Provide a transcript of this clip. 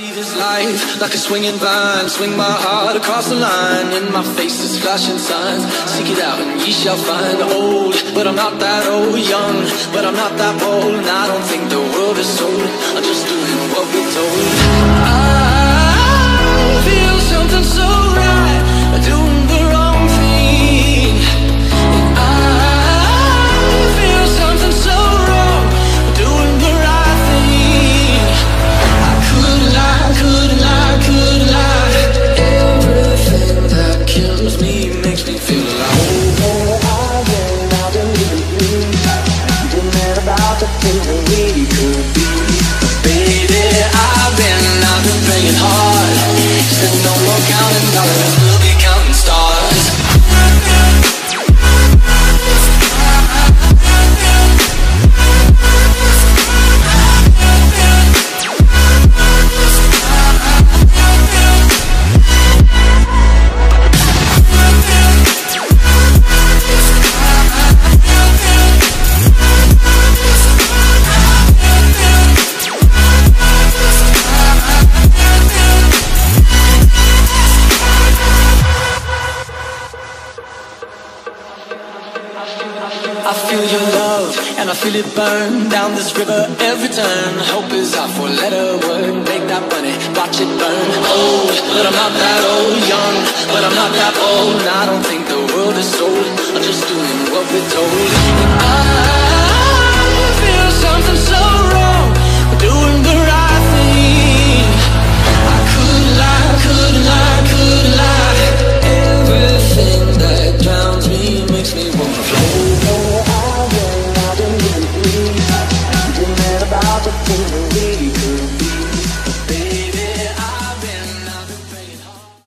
See this life like a swinging vine. Swing my heart across the line. In my face is flashing signs. Seek it out and ye shall find. Old, but I'm not that old. Young, but I'm not that bold. And I don't think the world is sold. I'm just doing I feel your love and I feel it burn down this river every turn. Hope is our four letter word. Make that money, watch it burn. Old, but I'm not that old. Young, but I'm not that old. I don't think We.